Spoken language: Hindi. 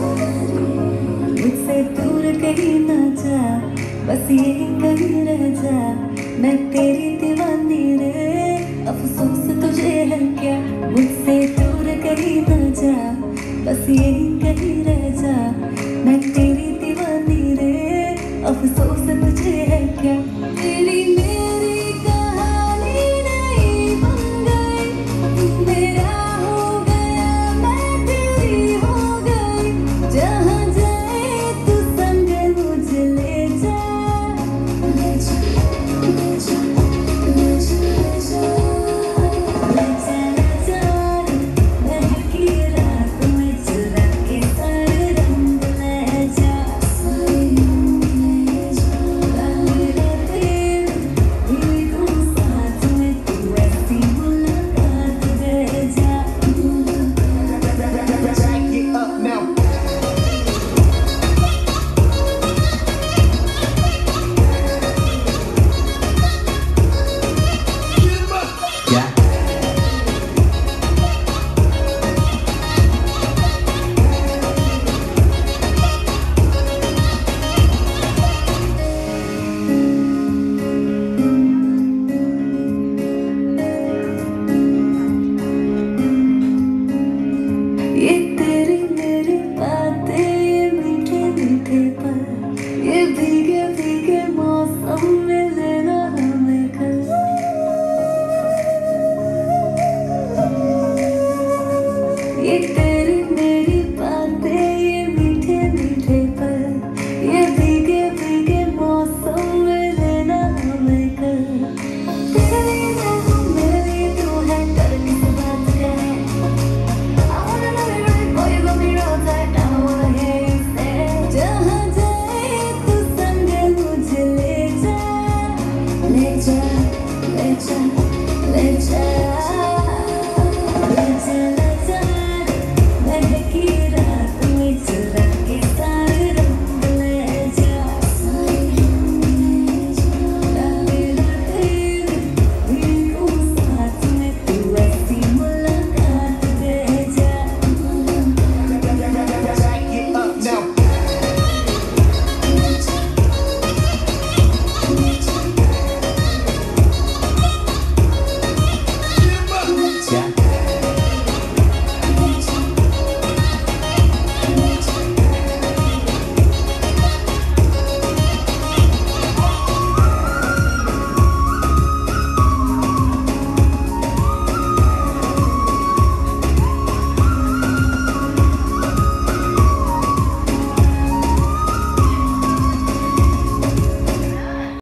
मुझसे दूर कहीं ना जा, बस ये कहीं रह जा। मैं तेरी दीवानी रे, अफसोस तुझे है क्या? मुझसे दूर कहीं ना जा, बस ये कहीं रह जा। मैं तेरी दीवानी रे, अफसोस तुझे है क्या? ये तेरी मेरी बातें ये मीठे मीठे पल ये भीगे भीगे मौसम में लेना हमें कल। तेरी मेरे लिए तू है डर किस बात का है I wanna know you really boy you got me rose I don't wanna hear you say जहाँ जाए तू संग मुझे ले जा। ले जा ले जा ले जा।